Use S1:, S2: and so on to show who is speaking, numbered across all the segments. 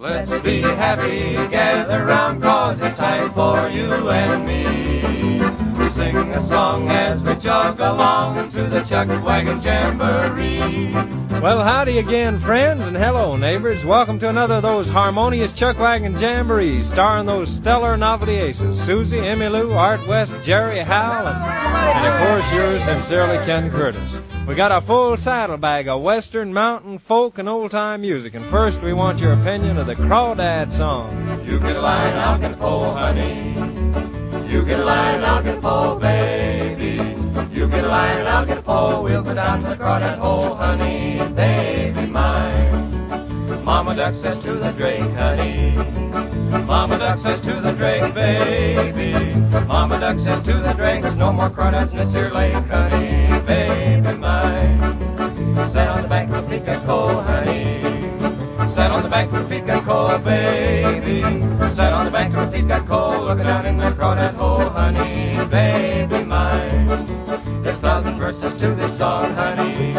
S1: Let's be happy, gather round, cause it's time for you and me. Sing a song as we jog along to the Chuck Wagon Jamboree.
S2: Well, howdy again, friends, and hello, neighbors. Welcome to another of those harmonious Chuck Wagon Jamborees, starring those stellar novelty aces Susie, Emmy Lou, Art West, Jerry Howell, and, and of course, yours sincerely, Ken Curtis. We got a full saddlebag of Western, mountain, folk, and old time music. And first, we want your opinion of the Crawdad song.
S1: You can lie a pole, honey. You can lie a pole, baby. You can lie. We'll go down to the crawdad hole, honey, baby mine. Mama Duck says to the drake, honey. Mama Duck says to the drake, baby. Mama Duck says to the drake, no more crawdads in this cold, baby. Sat on the bank with feet got cold, looking down in the crawdad hole, oh, honey, baby mine. There's thousand verses to this song, honey.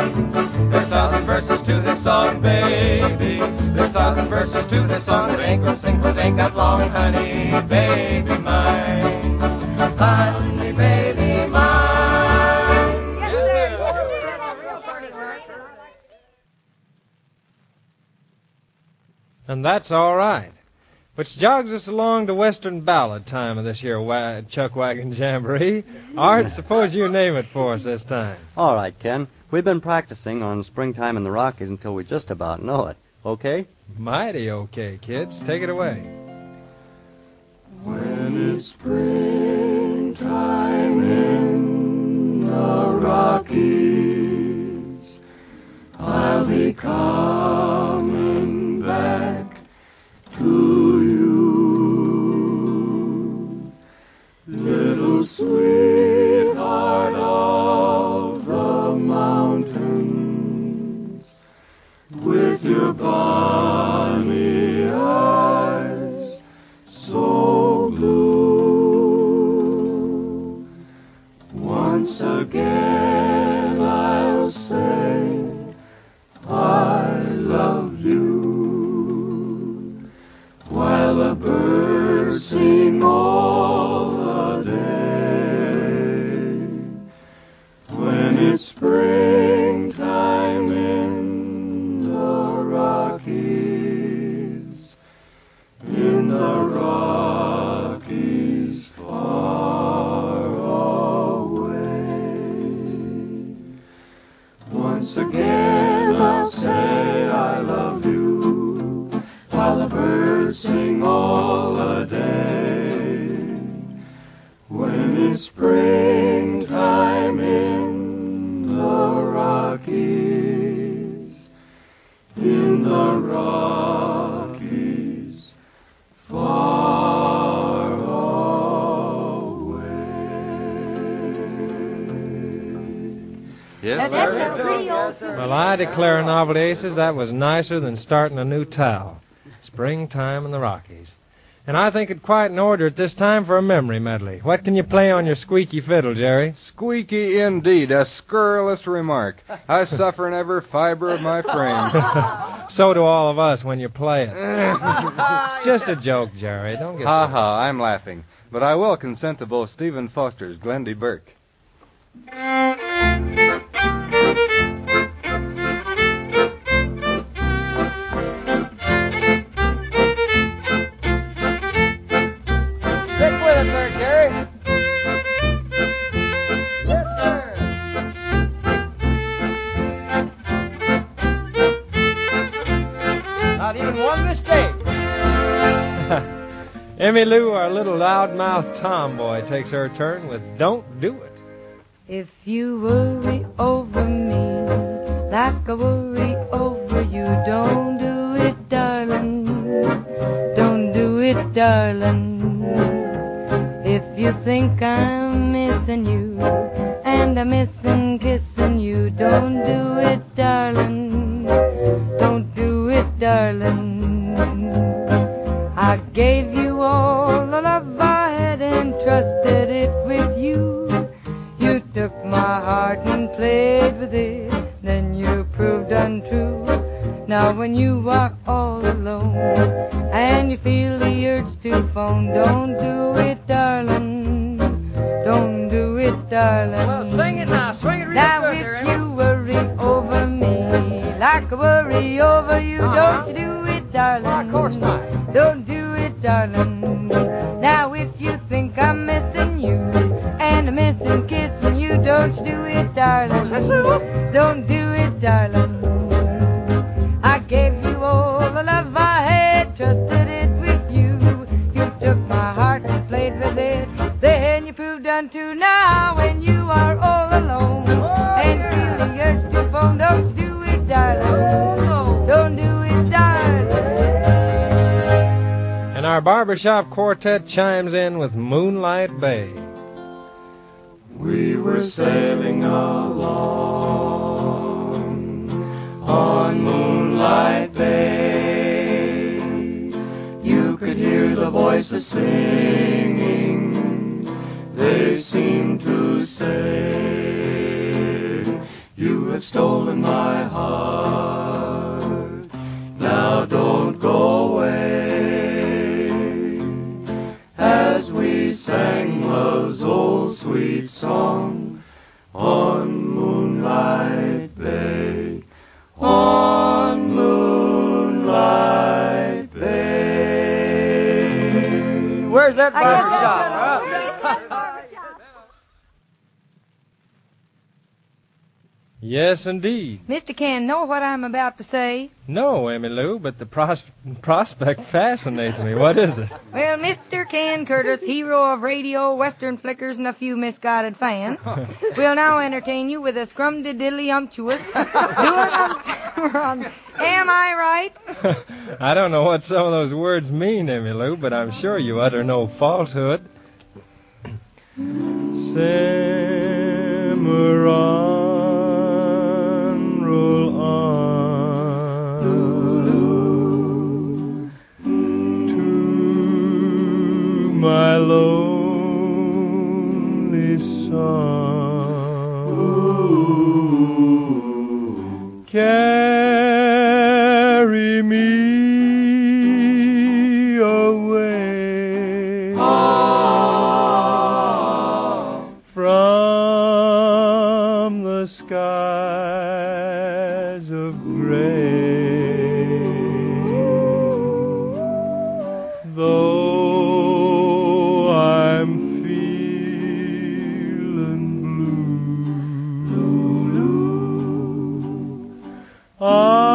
S1: There's thousand verses to this song, baby. There's thousand verses to this song that ain't gonna sing 'cause ain't got long, honey, baby mine. Honey,
S2: And that's all right. Which jogs us along to Western ballad time of this year, wa- Chuck Wagon Jamboree. Art, suppose you name it for us this time.
S3: All right, Ken. We've been practicing on Springtime in the Rockies until we just about know it. Okay?
S2: Mighty okay, kids. Take it away.
S1: When it's springtime in the Rockies, I'll be coming Once again away.
S4: That's a pretty old
S2: Well, I declare, Novelty Aces, that was nicer than starting a new towel. Springtime in the Rockies. And I think it quite in order at this time for a memory medley. What can you play on your squeaky fiddle, Jerry?
S5: Squeaky indeed, a scurrilous remark. I suffer in every fiber of my frame.
S2: so do all of us when you play it. it's just a joke, Jerry. Don't get
S5: ha ha, I'm laughing. But I will consent to both Stephen Foster's Glendy
S1: Burk.
S2: Emmy Lou, our little loudmouth tomboy, takes her turn with Don't Do It.
S6: If you worry over me like I worry over you, don't do it, darling. Don't do it, darling. If you think I'm missing you and I'm missing kissing you, don't do it, darling. Don't do it, darling. I gave you when you are all alone and you feel the urge to phone, don't do it, darling. Don't do it, darling.
S2: Well, sing it now. Swing it real
S6: Now
S2: good
S6: if
S2: there,
S6: you worry over me like I worry over you,
S2: Uh-huh.
S6: don't you do it, darling.
S2: Why, of course not.
S6: Don't do it, darling. Now if you think I'm missing you and I'm missing kissing you, don't you do it, darling. Don't do
S2: barbershop quartet chimes in with Moonlight Bay.
S1: We were sailing along on Moonlight Bay. You could hear the voices singing. They seemed to say, You have stolen my heart. Old sweet song on Moonlight Bay, on Moonlight Bay.
S3: Where's that
S4: I guess
S3: barbershop?
S4: that's
S3: huh?
S2: Yes, indeed.
S6: Mr. Ken know what I'm about to say.
S2: No, Emmy Lou, but the pros- prospect fascinates me. What is it?
S6: Well, Mr. Ken Curtis, hero of radio, western flickers, and a few misguided fans, will now entertain you with a scrumdiddlyumptuous doing on, on Am I Right?
S2: I don't know what some of those words mean, Emmy Lou, but I'm sure you utter no falsehood. Cimarron, I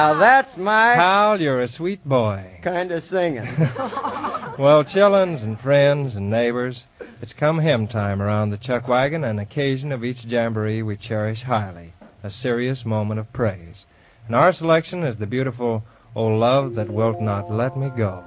S3: Now that's my
S2: Hal, you're a sweet boy.
S3: kind of singing.
S2: Well, chillins and friends and neighbors, it's come hymn time around the chuck wagon, an occasion of each jamboree we cherish highly, a serious moment of praise. And our selection is the beautiful O Love That Wilt Not Let Me Go.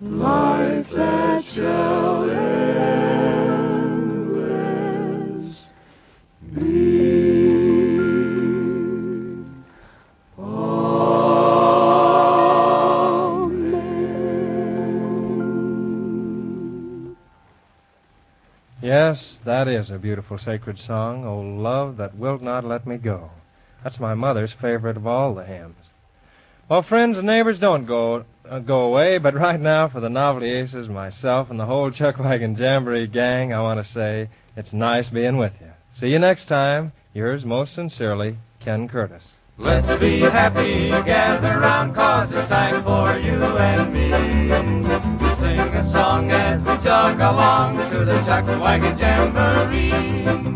S1: life that shall endless be. Amen.
S2: Yes, that is a beautiful sacred song, O love that wilt not let me go. That's my mother's favorite of all the hymns. Well, friends and neighbors, don't go uh, go away, but right now for the Novelty Aces, myself, and the whole Chuckwagon Jamboree gang, I want to say it's nice being with you. See you next time. Yours most sincerely, Ken Curtis.
S1: Let's be happy, gather round, cause it's time for you and me. We sing a song as we jog along to the Chuckwagon Jamboree.